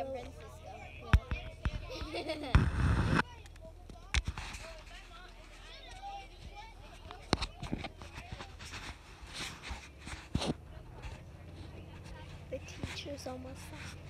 I Francisco. The teacher's almost done.